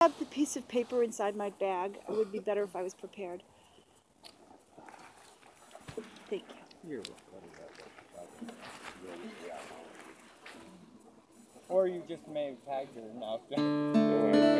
have the piece of paper inside my bag. It would be better if I was prepared. Thank you. Or you just may have tagged her enough.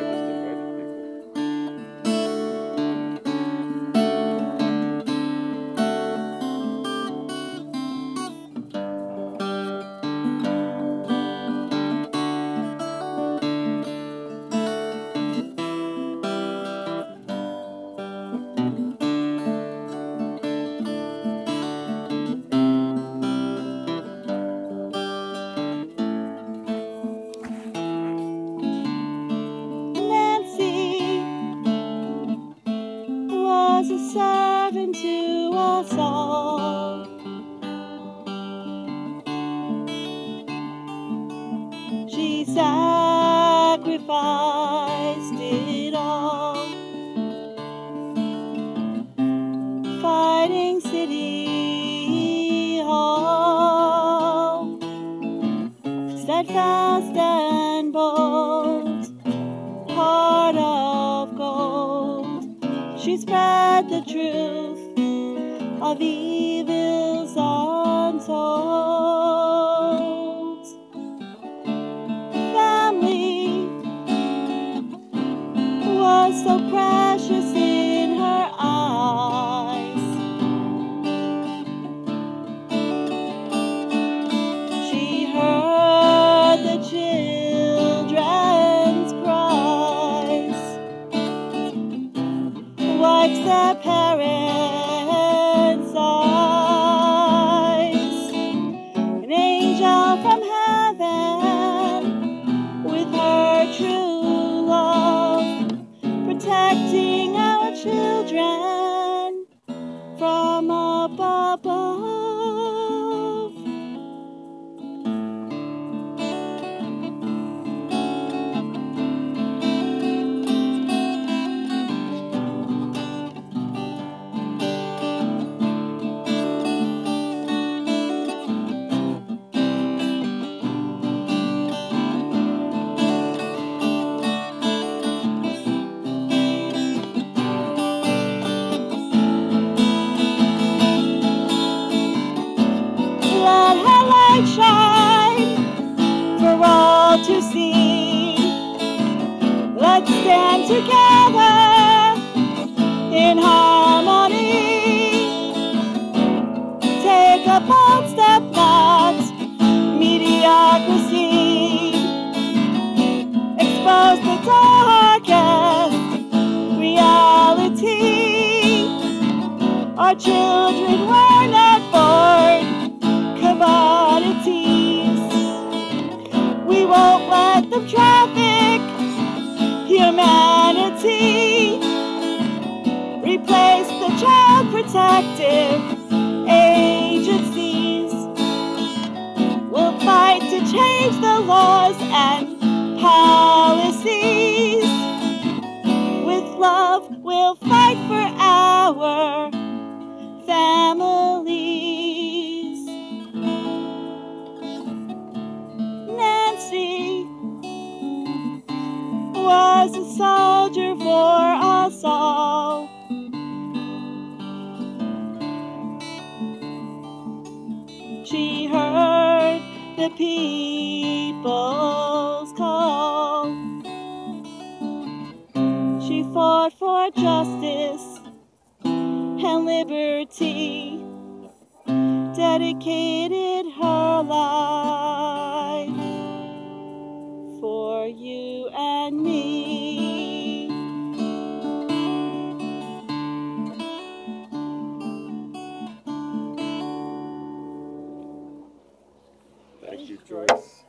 Sacrificed it all, fighting City Hall, steadfast and bold heart of gold. She spread the truth of evils untold. Wipes their parents' light shine for all to see. Let's stand together in harmony. Take a bold step, not mediocrity. Expose the darkest reality. Our children were not won't traffic humanity. Replace the child protective agencies. We'll fight to change the laws and policies. With love, we'll fight for our families. Was a soldier for us all. She heard the people's call. She fought for justice and liberty, dedicated her Thank you, Joyce.